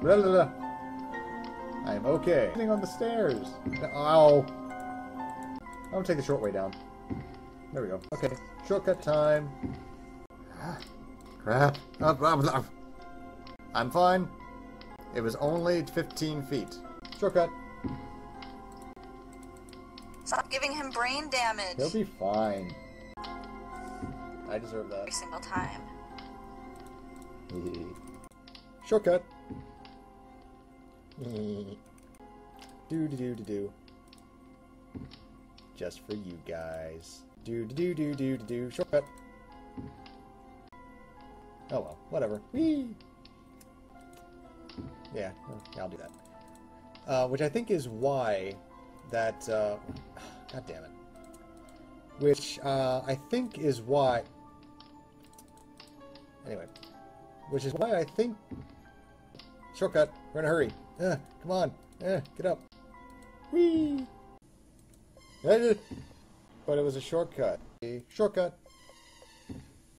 Blah, blah, blah. I'm okay. Sitting on the stairs. Ow. I'm gonna take the short way down. There we go. Okay. Shortcut time. Crap. Ah, I'm fine. It was only 15 feet. Shortcut. Stop giving him brain damage He'll be fine. I deserve that. every single time. Shortcut. Do do do do do. Just for you guys. Do do do do do do. Shortcut. Oh well, whatever. Whee! Yeah, I'll do that. Uh, which I think is why that. Uh, God damn it. Which uh, I think is why. Anyway, which is why I think Shortcut. We're in a hurry. Uh, come on. Uh, get up. Whee! But it was a shortcut. A shortcut.